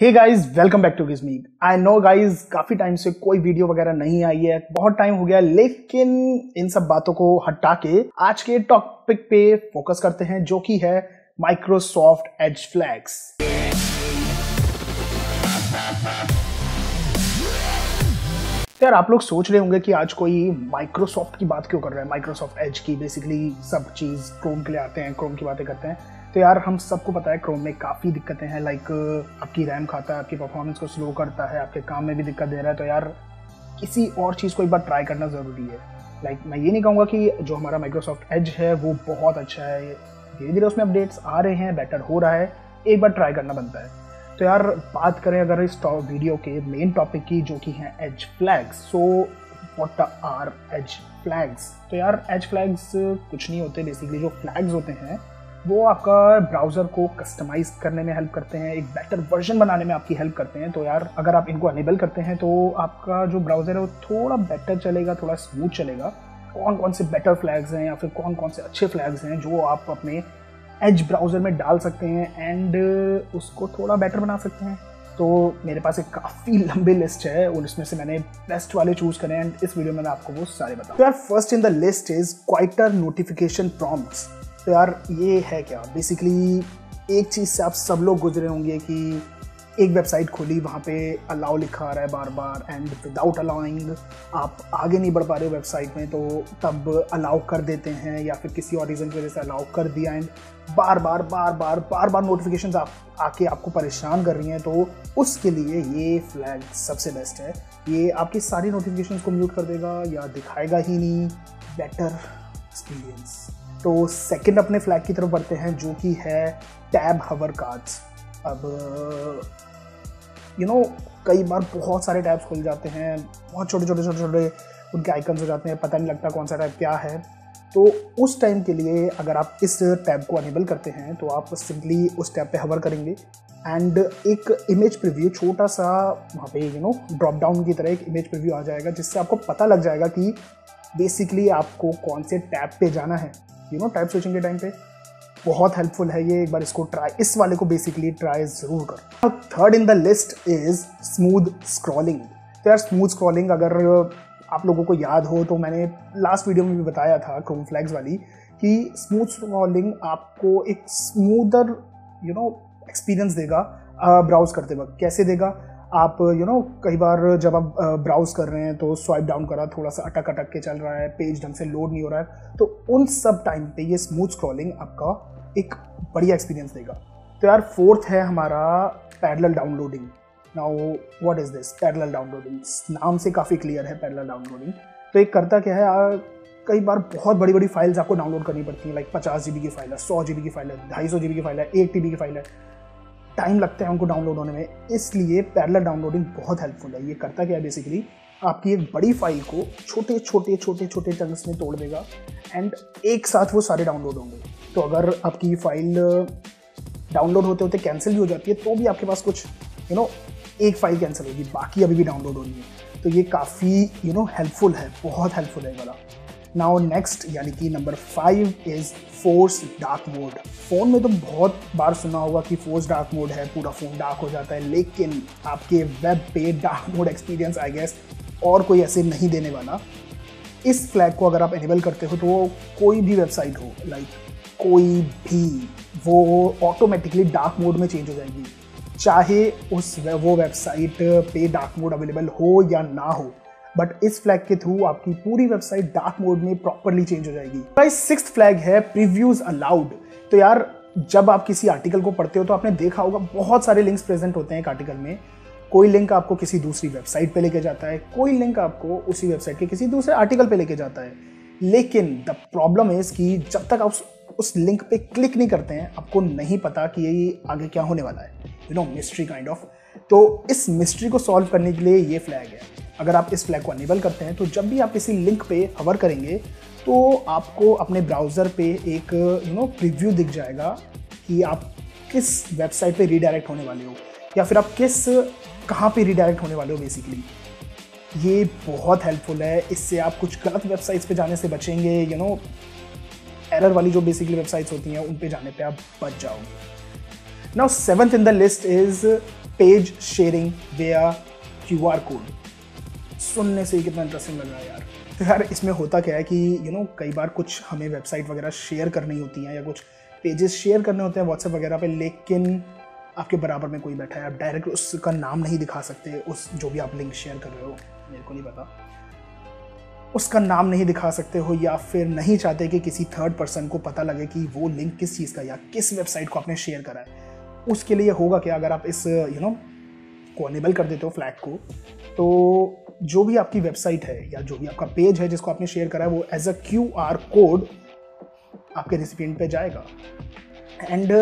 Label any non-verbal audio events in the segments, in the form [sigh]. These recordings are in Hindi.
Hey guys welcome back to Gizmeek I know guys काफ़ी टाइम से कोई वीडियो वगैरह नहीं आई है। बहुत टाइम हो गया, लेकिन इन सब बातों को हटा के आज के टॉपिक पे फोकस करते हैं, जो कि है माइक्रोसॉफ्ट एज फ्लैग्स यार, आप लोग सोच रहे होंगे कि आज कोई माइक्रोसॉफ्ट की बात क्यों कर रहा है? माइक्रोसॉफ्ट एज की बेसिकली सब चीज़ क्रोम के लिए आते हैं क्रोम की बातें करते हैं। तो यार हम सबको पता है क्रोम में काफ़ी दिक्कतें हैं लाइक आपकी रैम खाता है, आपकी परफॉर्मेंस को स्लो करता है, आपके काम में भी दिक्कत दे रहा है तो यार किसी और चीज़ को एक बार ट्राई करना ज़रूरी है। लाइक मैं ये नहीं कहूँगा कि जो हमारा माइक्रोसॉफ्ट एज है, वो बहुत अच्छा है धीरे धीरे उसमें अपडेट्स आ रहे हैं बेटर हो रहा है, एक बार ट्राई करना बनता है। तो यार बात करें अगर इस वीडियो के मेन टॉपिक की, जो कि हैं Edge flags so what are Edge flags तो यार एज फ्लैग्स कुछ नहीं होते बेसिकली जो फ्लैग्स होते हैं वो आपका ब्राउज़र को कस्टमाइज करने में हेल्प करते हैं, एक बेटर वर्जन बनाने में आपकी हेल्प करते हैं। तो यार, अगर आप इनको अनेबल करते हैं तो आपका जो ब्राउज़र है वो थोड़ा बेटर चलेगा, थोड़ा स्मूथ चलेगा। कौन कौन से बेटर फ्लैग्स हैं या फिर कौन कौन से अच्छे फ्लैग्स हैं जो आप अपने एज ब्राउज़र में डाल सकते हैं एंड उसको थोड़ा बेटर बना सकते हैं। तो मेरे पास एक काफ़ी [laughs] लंबी लिस्ट है और इसमें से मैंने बेस्ट वाले चूज़ करें एंड इस वीडियो में मैं आपको वो सारे बताऊँ। तो यार first in the list is quieter notification prompts तो यार, ये है क्या? बेसिकली एक चीज़ से आप सब लोग गुजरे होंगे कि एक वेबसाइट खोली, वहाँ पे अलाउ लिखा आ रहा है बार बार एंड विदाउट अलाउइंग आप आगे नहीं बढ़ पा रहे वेबसाइट में तो तब अलाउ कर देते हैं, या फिर किसी और रीज़न की वजह से अलाउ कर दिया and bar bar bar bar bar bar notification आप, आके आपको परेशान कर रही हैं तो उसके लिए ये फ्लैग सबसे बेस्ट है। ये आपकी सारी नोटिफिकेशन को म्यूट कर देगा, या दिखाएगा ही नहीं। बेटर एक्सपीरियंस तो सेकंड अपने फ्लैग की तरफ़ बढ़ते हैं, जो कि है टैब हवर कार्ड्स अब यू नो कई बार बहुत सारे टैब्स खुल जाते हैं, बहुत छोटे छोटे छोटे छोटे उनके आइकन्स हो जाते हैं, पता नहीं लगता कौन सा टैब क्या है. तो उस टाइम के लिए अगर आप इस टैब को अनेबल करते हैं तो आप सिंपली उस टैब पे हवर करेंगे. एंड एक इमेज प्रिव्यू छोटा सा, वहाँ पे यू नो ड्रॉप डाउन की तरह एक इमेज प्रिव्यू आ जाएगा, जिससे आपको पता लग जाएगा कि बेसिकली आपको कौन से टैब पे जाना है? यू नो टाइप स्विचिंग के टाइम पे बहुत हेल्पफुल है ये, एक बार इसको ट्राई इस वाले को बेसिकली ट्राई ज़रूर कर। Third in the list is smooth scrolling तो यार स्मूथ स्क्रॉलिंग अगर आप लोगों को याद हो तो मैंने लास्ट वीडियो में भी बताया था क्रोम फ्लैग्स वाली, कि स्मूथ स्क्रॉलिंग आपको एक स्मूदर यू नो एक्सपीरियंस देगा ब्राउज करते वक्त। कैसे देगा? आप यू you नो know, कई बार जब आप ब्राउज कर रहे हैं तो स्वाइप डाउन करा थोड़ा सा अटक अटक के चल रहा है पेज ढंग से लोड नहीं हो रहा है तो उन सब टाइम पे ये स्मूथ स्क्रॉलिंग आपका एक बढ़िया एक्सपीरियंस देगा। तो यार फोर्थ है हमारा parallel downloading now what is this parallel downloading नाम से काफ़ी क्लियर है पैरल डाउनलोडिंग तो एक करता क्या है कई बार बहुत बड़ी बड़ी फाइल्स आपको डाउनलोड करनी पड़ती हैं लाइक पचास जी की फ़ाइल है सौ जी की फ़ाइल है ढाई सौ जी की फ़ाइल है एक टी की फ़ाइल है। टाइम लगता है उनको डाउनलोड होने में, इसलिए पैरलर डाउनलोडिंग बहुत हेल्पफुल है। ये करता क्या है बेसिकली आपकी एक बड़ी फ़ाइल को छोटे छोटे छोटे छोटे चंक्स में तोड़ देगा एंड एक साथ वो सारे डाउनलोड होंगे। तो अगर आपकी फ़ाइल डाउनलोड होते होते कैंसिल भी हो जाती है तो भी आपके पास कुछ यू नो एक फ़ाइल कैंसिल होगी, बाकी अभी भी डाउनलोड हो रही है। तो ये काफ़ी यू नो हेल्पफुल है, बहुत हेल्पफुल है वाला। नाउ नेक्स्ट यानी कि number five is force dark mode phone में तो बहुत बार सुना होगा कि फोर्स डार्क मोड है, पूरा फ़ोन डार्क हो जाता है, लेकिन आपके वेब पे dark mode experience I guess और कोई ऐसे नहीं देने वाला। इस फ्लैग को अगर आप एनेबल करते हो तो वो कोई भी वेबसाइट हो लाइक कोई भी, वो ऑटोमेटिकली डार्क मोड में चेंज हो जाएगी। चाहे उस वो वेबसाइट पे डार्क मोड अवेलेबल हो या ना हो बट इस फ्लैग के थ्रू आपकी पूरी वेबसाइट डार्क मोड में प्रॉपरली चेंज हो जाएगी। गाइस सिक्स फ्लैग है प्रीव्यूज अलाउड तो यार, जब आप किसी आर्टिकल को पढ़ते हो तो आपने देखा होगा बहुत सारे लिंक्स प्रेजेंट होते हैं एक आर्टिकल में। कोई लिंक आपको किसी दूसरी वेबसाइट पे लेके जाता है, कोई लिंक आपको उसी वेबसाइट के किसी दूसरे आर्टिकल पे लेके जाता है। लेकिन द प्रॉब्लम इज़ कि जब तक आप उस लिंक पे क्लिक नहीं करते हैं, आपको नहीं पता कि ये आगे क्या होने वाला है। You know mystery kind of तो इस मिस्ट्री को सॉल्व करने के लिए ये फ्लैग है। अगर आप इस फ्लैग को अनेबल करते हैं तो जब भी आप किसी लिंक पे हवर करेंगे तो आपको अपने ब्राउज़र पे एक यू नो प्रीव्यू दिख जाएगा कि आप किस वेबसाइट पे रीडायरेक्ट होने वाले हो, या फिर आप किस, कहाँ पे रीडायरेक्ट होने वाले हो बेसिकली ये बहुत हेल्पफुल है। इससे आप कुछ गलत वेबसाइट्स पे जाने से बचेंगे यू नो एरर वाली जो बेसिकली वेबसाइट्स होती हैं, उन पे जाने पे आप बच जाओगे। Now seventh in the list is page sharing via Q R code सुनने से ही कितना इंटरेस्टिंग लग रहा है यार। तो यार, इसमें होता क्या है कि यू नो कई बार कुछ हमें वेबसाइट वगैरह शेयर करनी होती हैं या कुछ पेजेस शेयर करने होते हैं व्हाट्सएप वगैरह पे, लेकिन आपके बराबर में कोई बैठा है, आप डायरेक्ट उसका नाम नहीं दिखा सकते, उस जो भी आप लिंक शेयर कर रहे हो, मेरे को नहीं पता। उसका नाम नहीं दिखा सकते हो या फिर नहीं चाहते कि किसी थर्ड पर्सन को पता लगे कि वो लिंक किस चीज़ का या किस वेबसाइट को आपने शेयर करा है। उसके लिए होगा क्या, अगर आप इस यू नो को अनेबल कर देते हो फ्लैग को तो जो भी आपकी वेबसाइट है या जो भी आपका पेज है जिसको आपने शेयर करा है, वो as a Q R code आपके रेसिपियंट पे जाएगा। एंड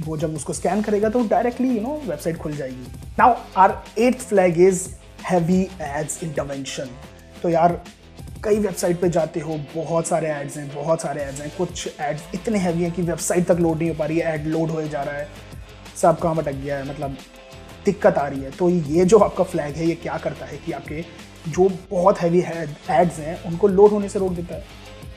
वो जब उसको स्कैन करेगा तो डायरेक्टली यू नो वेबसाइट खुल जाएगी। Now our eight flag is heavy ads intervention तो यार, कई वेबसाइट पे जाते हो, बहुत सारे एड्स हैं, बहुत सारे एड्स हैं। कुछ एड्स इतने हैवी हैं कि वेबसाइट तक लोड नहीं हो पा रही है एड लोड हो जा रहा है। सब काम अटक गया है मतलब दिक्कत आ रही है। तो ये जो आपका फ्लैग है, ये क्या करता है कि आपके जो बहुत हैवी एड्स हैं, उनको लोड होने से रोक देता है।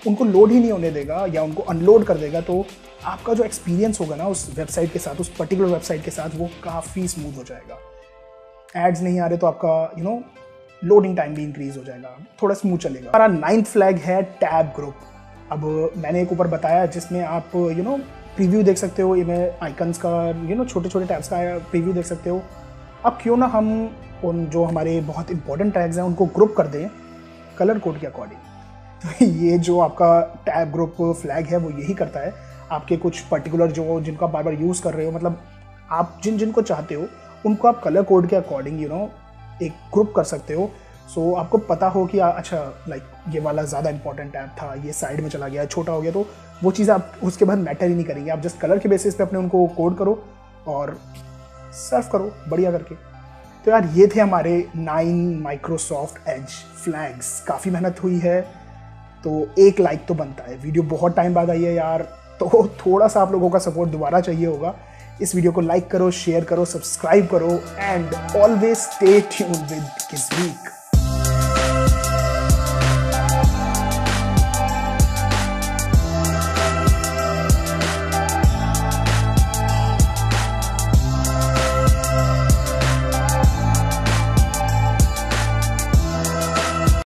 उनको लोड ही नहीं होने देगा या उनको अनलोड कर देगा तो आपका जो एक्सपीरियंस होगा ना, उस वेबसाइट के साथ, उस पर्टिकुलर वेबसाइट के साथ, वो काफ़ी स्मूथ हो जाएगा। एड्स नहीं आ रहे तो आपका यू नो लोडिंग टाइम भी इंक्रीज हो जाएगा। थोड़ा स्मूथ चलेगा। हमारा नाइन्थ फ्लैग है टैब ग्रुप अब मैंने एक ऊपर बताया जिसमें आप यू नो प्रीव्यू देख सकते हो। ये मैं आइकन्स का यू नो छोटे छोटे टैब्स का प्रीव्यू देख सकते हो। अब क्यों ना हम उन जो हमारे बहुत इंपॉर्टेंट टैग्स हैं उनको ग्रुप कर दें कलर कोड के अकॉर्डिंग [laughs] तो ये जो आपका टैब ग्रुप फ्लैग है वो यही करता है। आपके कुछ पर्टिकुलर जो जिनको आप बार बार यूज़ कर रहे हो मतलब आप जिन जिनको चाहते हो उनको आप कलर कोड के अकॉर्डिंग यू नो एक ग्रुप कर सकते हो। सो so, आपको पता हो कि आ, अच्छा लाइक ये वाला ज़्यादा इंपॉर्टेंट ऐप था ये साइड में चला गया छोटा हो गया। तो वो चीज़ आप उसके बाद मैटर ही नहीं करेंगे। आप जस्ट कलर के बेसिस पे अपने उनको कोड करो और सर्व करो, बढ़िया करके। तो यार, ये थे हमारे नाइन माइक्रोसॉफ्ट एज फ्लैग्स काफ़ी मेहनत हुई है तो एक लाइक तो बनता है। वीडियो बहुत टाइम बाद आई है यार तो थोड़ा सा आप लोगों का सपोर्ट दोबारा चाहिए होगा। इस वीडियो को लाइक करो शेयर करो सब्सक्राइब करो and always stay tuned with किस वीक